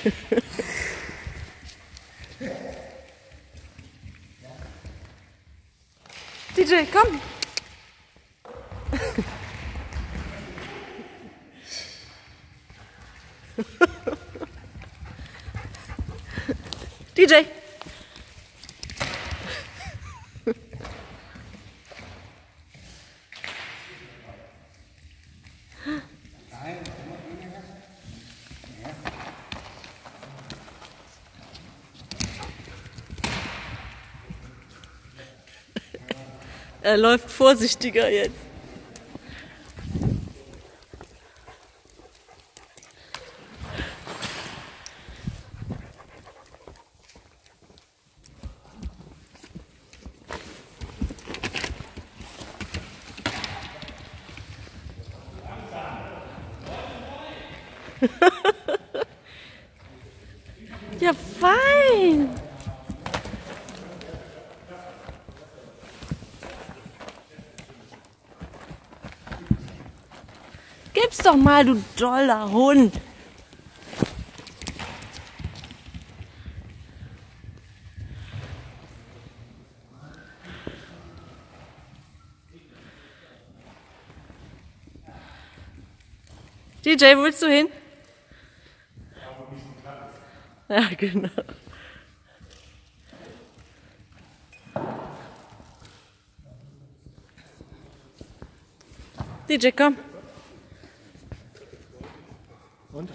DJ, komm! DJ! Er läuft vorsichtiger jetzt. ja, fein. Gib's doch mal, du doller Hund. DJ, wo willst du hin? Ja, genau. DJ, komm. Und?